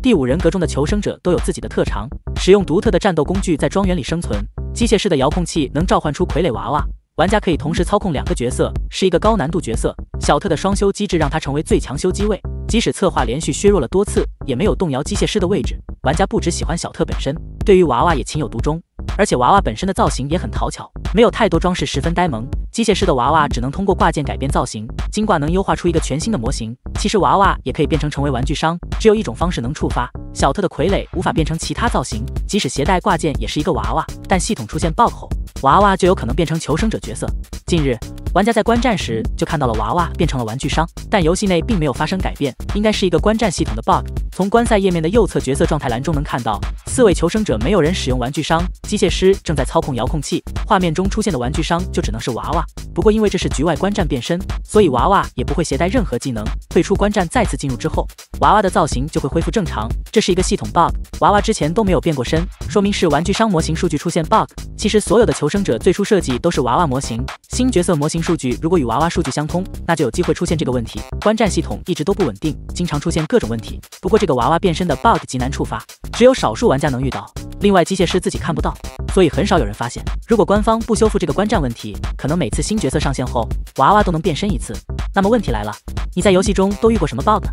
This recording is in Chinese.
第五人格中的求生者都有自己的特长，使用独特的战斗工具在庄园里生存。机械师的遥控器能召唤出傀儡娃娃，玩家可以同时操控两个角色，是一个高难度角色。小特的双修机制让他成为最强修机位，即使策划连续削弱了多次，也没有动摇机械师的位置。玩家不只喜欢小特本身，对于娃娃也情有独钟。而且娃娃本身的造型也很讨巧，没有太多装饰，十分呆萌。机械师的娃娃只能通过挂件改变造型，金挂能优化出一个全新的模型。其实娃娃也可以变成成为玩具商，只有一种方式能触发。小特的傀儡无法变成其他造型，即使携带挂件也是一个娃娃，但系统出现 bug 后，娃娃就有可能变成求生者角色。近日，玩家在观战时就看到了娃娃变成了玩具商，但游戏内并没有发生改变，应该是一个观战系统的 bug。从观赛页面的右侧角色状态栏中能看到，四位求生者没有人使用玩具商，机械师正在操控遥控器，画面中出现的玩具商就只能是娃娃。不过因为这是局外观战变身，所以娃娃也不会携带任何技能。退出观战再次进入之后，娃娃的造型就会恢复正常。这是一个系统 bug，娃娃之前都没有变过身，说明是玩具商模型数据出现 bug。其实所有的求生者最初设计都是娃娃模型，新角色模型数据如果与娃娃数据相通，那就有机会出现这个问题。观战系统一直都不稳定，经常出现各种问题。不过这个娃娃变身的 bug 极难触发，只有少数玩家能遇到，另外机械师自己看不到，所以很少有人发现。如果官方不修复这个观战问题，可能每次新角色上线后，娃娃都能变身一次。那么问题来了，你在游戏中都遇过什么 bug？